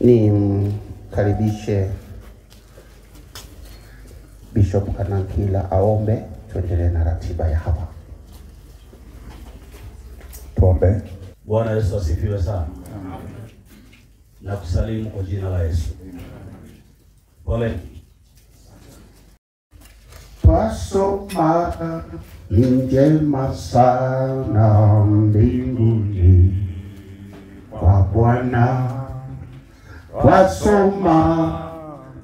Nimkaribishe Bishop Kanankila aombe, tuendelee na ratiba ya hapa. Tuombe. Bwana Yesu asifiwe sana. Na kusalimu kwa jina la Yesu. Pole. Twasoma ni njema sana mbinguni kwa Bwana, twasoma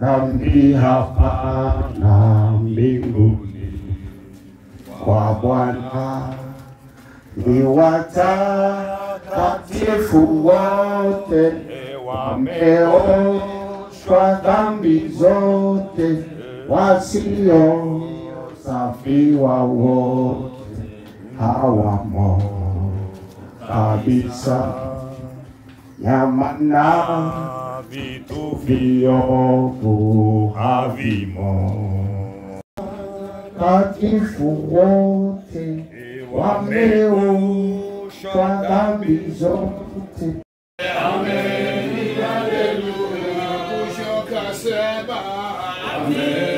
dhambi hapana mbinguni kwa Bwana, ni watakatifu wote wameoshwa dhambi zote, wasio safiwa wote hawamo kabisa. Yamana Vitu Vioto Avimon Katifu wote Wameu Shada Bizote Amém, aleluia, puxa o caceba Amém.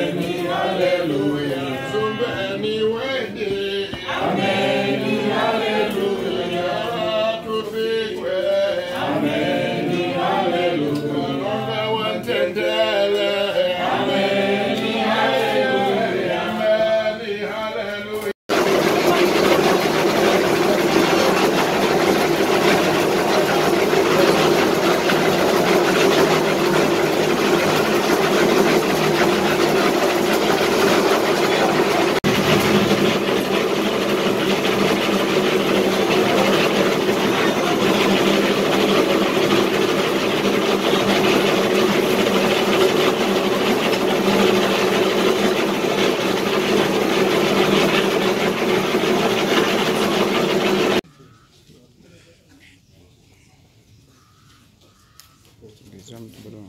Islam itu baru.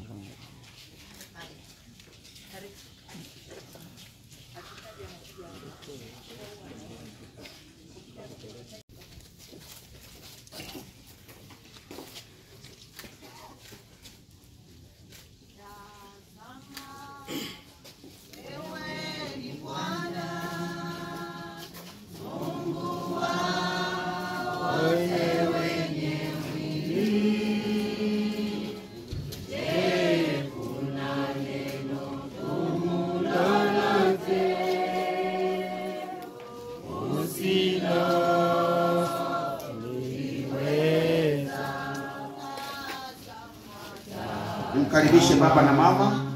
Mkaribishe baba na mama.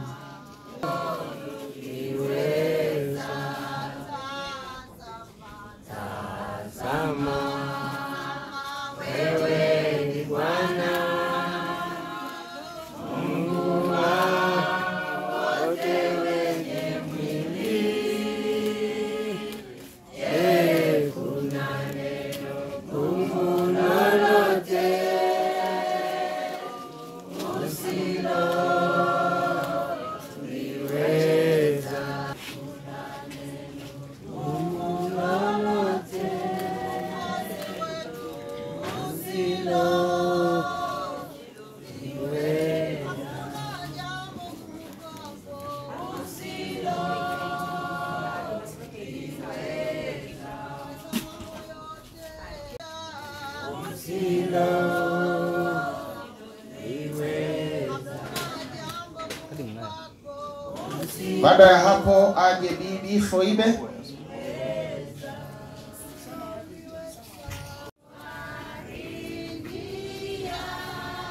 Baada ya hapo aje bibi Foibe.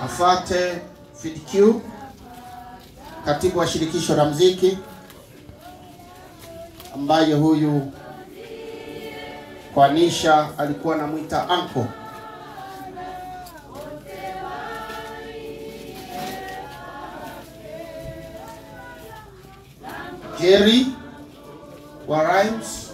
Afate FIDQ, katibu wa shirikisho la mziki, ambaye huyu kwa Nisha alikuwa anamwita anko. Gary Warriors